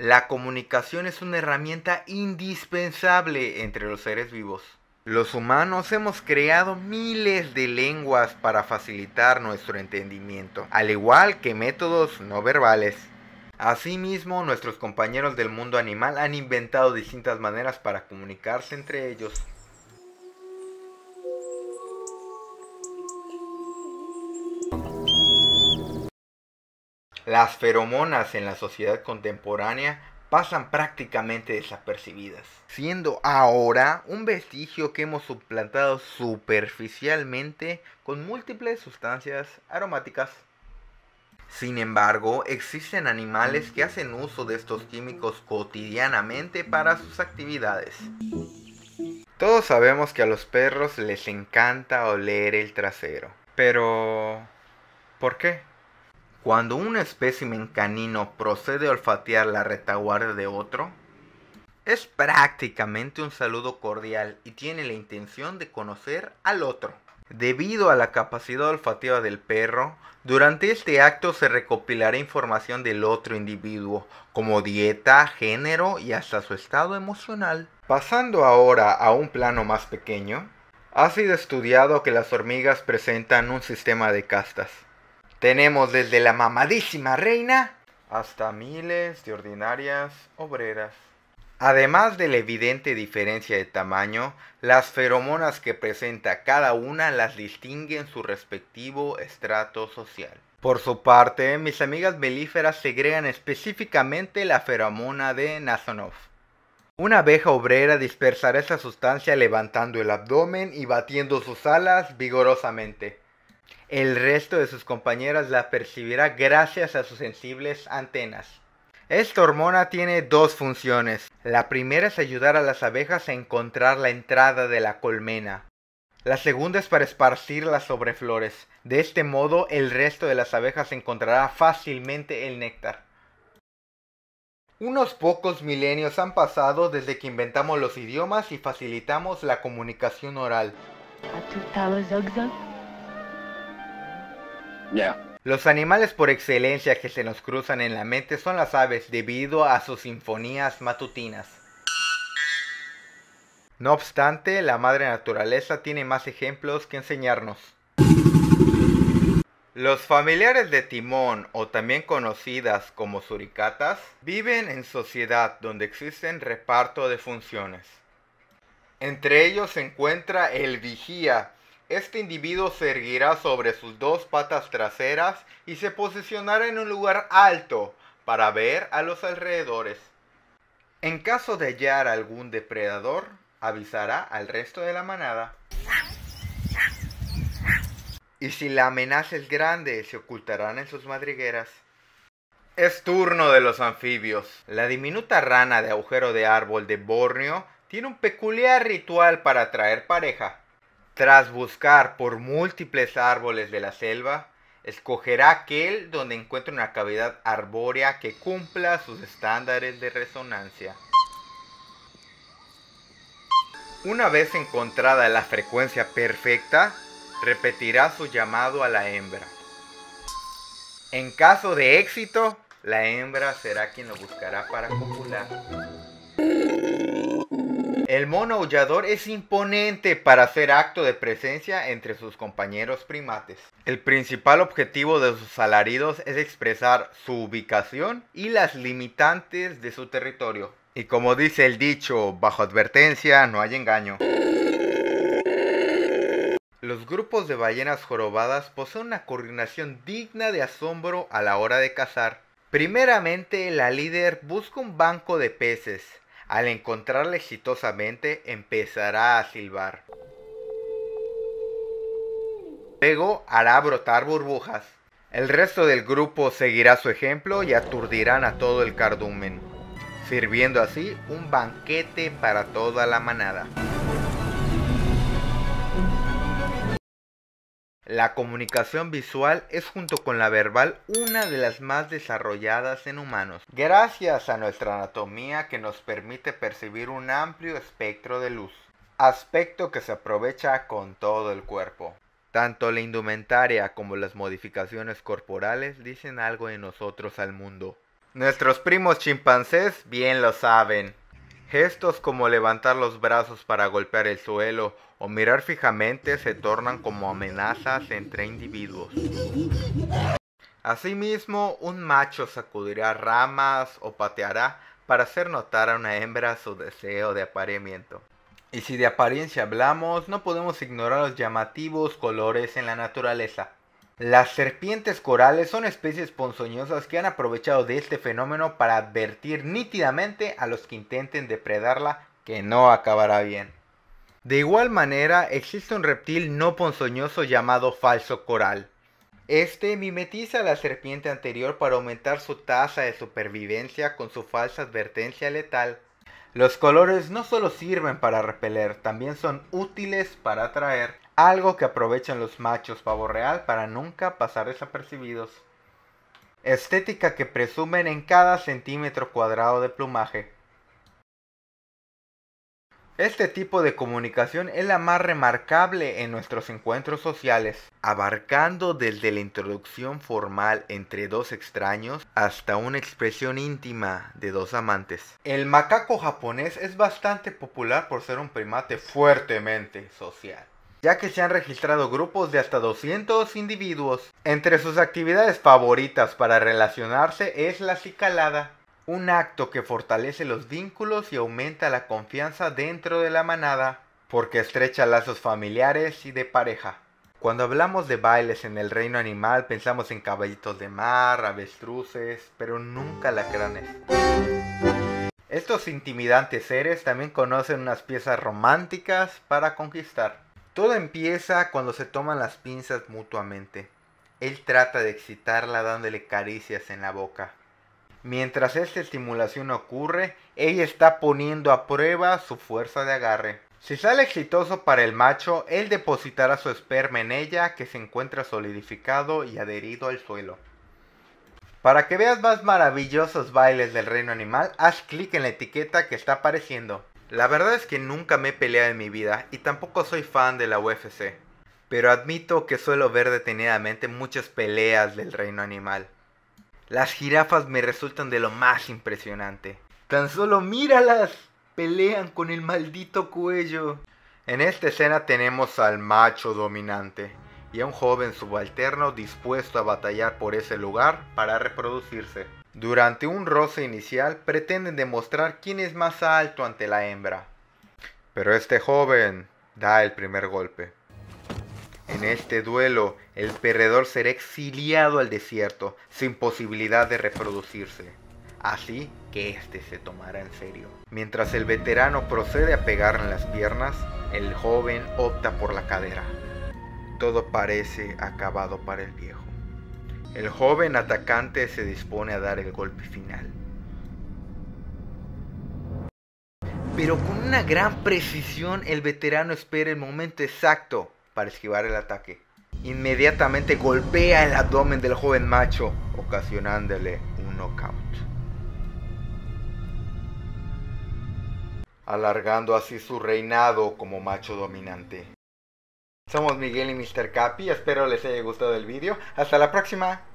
La comunicación es una herramienta indispensable entre los seres vivos. Los humanos hemos creado miles de lenguas para facilitar nuestro entendimiento, al igual que métodos no verbales. Asimismo, nuestros compañeros del mundo animal han inventado distintas maneras para comunicarse entre ellos. Las feromonas en la sociedad contemporánea pasan prácticamente desapercibidas, siendo ahora un vestigio que hemos suplantado superficialmente con múltiples sustancias aromáticas. Sin embargo, existen animales que hacen uso de estos químicos cotidianamente para sus actividades. Todos sabemos que a los perros les encanta oler el trasero. Pero... ¿Por qué? Cuando un espécimen canino procede a olfatear la retaguardia de otro, es prácticamente un saludo cordial y tiene la intención de conocer al otro. Debido a la capacidad olfativa del perro, durante este acto se recopilará información del otro individuo, como dieta, género y hasta su estado emocional. Pasando ahora a un plano más pequeño, ha sido estudiado que las hormigas presentan un sistema de castas. Tenemos desde la mamadísima reina hasta miles de ordinarias obreras. Además de la evidente diferencia de tamaño, las feromonas que presenta cada una las distinguen su respectivo estrato social. Por su parte, mis amigas melíferas segregan específicamente la feromona de Nasonov. Una abeja obrera dispersará esta sustancia levantando el abdomen y batiendo sus alas vigorosamente. El resto de sus compañeras la percibirá gracias a sus sensibles antenas. Esta hormona tiene dos funciones. La primera es ayudar a las abejas a encontrar la entrada de la colmena. La segunda es para esparcirla sobre flores. De este modo el resto de las abejas encontrará fácilmente el néctar. Unos pocos milenios han pasado desde que inventamos los idiomas y facilitamos la comunicación oral. Los animales por excelencia que se nos cruzan en la mente son las aves debido a sus sinfonías matutinas. No obstante, la madre naturaleza tiene más ejemplos que enseñarnos. Los familiares de Timón, o también conocidas como suricatas, viven en sociedad donde existen reparto de funciones. Entre ellos se encuentra el vigía, este individuo se erguirá sobre sus dos patas traseras y se posicionará en un lugar alto para ver a los alrededores. En caso de hallar algún depredador, avisará al resto de la manada. Y si la amenaza es grande, se ocultarán en sus madrigueras. Es turno de los anfibios. La diminuta rana de agujero de árbol de Borneo tiene un peculiar ritual para atraer pareja. Tras buscar por múltiples árboles de la selva, escogerá aquel donde encuentre una cavidad arbórea que cumpla sus estándares de resonancia. Una vez encontrada la frecuencia perfecta, repetirá su llamado a la hembra. En caso de éxito, la hembra será quien lo buscará para copular. El mono aullador es imponente para hacer acto de presencia entre sus compañeros primates. El principal objetivo de sus alaridos es expresar su ubicación y las limitantes de su territorio. Y como dice el dicho, bajo advertencia no hay engaño. Los grupos de ballenas jorobadas poseen una coordinación digna de asombro a la hora de cazar. Primeramente, la líder busca un banco de peces, al encontrarla exitosamente, empezará a silbar. Luego hará brotar burbujas. El resto del grupo seguirá su ejemplo y aturdirán a todo el cardumen, sirviendo así un banquete para toda la manada. La comunicación visual es junto con la verbal una de las más desarrolladas en humanos, gracias a nuestra anatomía que nos permite percibir un amplio espectro de luz, aspecto que se aprovecha con todo el cuerpo. Tanto la indumentaria como las modificaciones corporales dicen algo de nosotros al mundo. Nuestros primos chimpancés bien lo saben. Gestos como levantar los brazos para golpear el suelo o mirar fijamente se tornan como amenazas entre individuos. Asimismo, un macho sacudirá ramas o pateará para hacer notar a una hembra su deseo de apareamiento. Y si de apariencia hablamos, no podemos ignorar los llamativos colores en la naturaleza. Las serpientes corales son especies ponzoñosas que han aprovechado de este fenómeno para advertir nítidamente a los que intenten depredarla que no acabará bien. De igual manera, existe un reptil no ponzoñoso llamado falso coral. Este mimetiza a la serpiente anterior para aumentar su tasa de supervivencia con su falsa advertencia letal. Los colores no solo sirven para repeler, también son útiles para atraer algo que aprovechan los machos pavo real para nunca pasar desapercibidos. Estética que presumen en cada centímetro cuadrado de plumaje. Este tipo de comunicación es la más remarcable en nuestros encuentros sociales, abarcando desde la introducción formal entre dos extraños hasta una expresión íntima de dos amantes. El macaco japonés es bastante popular por ser un primate fuertemente social ya que se han registrado grupos de hasta 200 individuos. Entre sus actividades favoritas para relacionarse es la cicalada, un acto que fortalece los vínculos y aumenta la confianza dentro de la manada, porque estrecha lazos familiares y de pareja. Cuando hablamos de bailes en el reino animal pensamos en caballitos de mar, avestruces, pero nunca lacranes. Estos intimidantes seres también conocen unas piezas románticas para conquistar. Todo empieza cuando se toman las pinzas mutuamente. Él trata de excitarla dándole caricias en la boca. Mientras esta estimulación ocurre, ella está poniendo a prueba su fuerza de agarre. Si sale exitoso para el macho, él depositará su esperma en ella que se encuentra solidificado y adherido al suelo. Para que veas más maravillosos bailes del reino animal, haz clic en la etiqueta que está apareciendo. La verdad es que nunca me he peleado en mi vida y tampoco soy fan de la UFC, pero admito que suelo ver detenidamente muchas peleas del reino animal. Las jirafas me resultan de lo más impresionante. Tan solo míralas, pelean con el maldito cuello. En esta escena tenemos al macho dominante y a un joven subalterno dispuesto a batallar por ese lugar para reproducirse. Durante un roce inicial pretenden demostrar quién es más alto ante la hembra. Pero este joven da el primer golpe. En este duelo, el perdedor será exiliado al desierto sin posibilidad de reproducirse. Así que este se tomará en serio. Mientras el veterano procede a pegarle en las piernas, el joven opta por la cadera. Todo parece acabado para el viejo. El joven atacante se dispone a dar el golpe final. Pero con una gran precisión el veterano espera el momento exacto para esquivar el ataque. Inmediatamente golpea el abdomen del joven macho, ocasionándole un knockout. Alargando así su reinado como macho dominante. Somos Miguel y Mr. Capi, espero les haya gustado el vídeo. Hasta la próxima.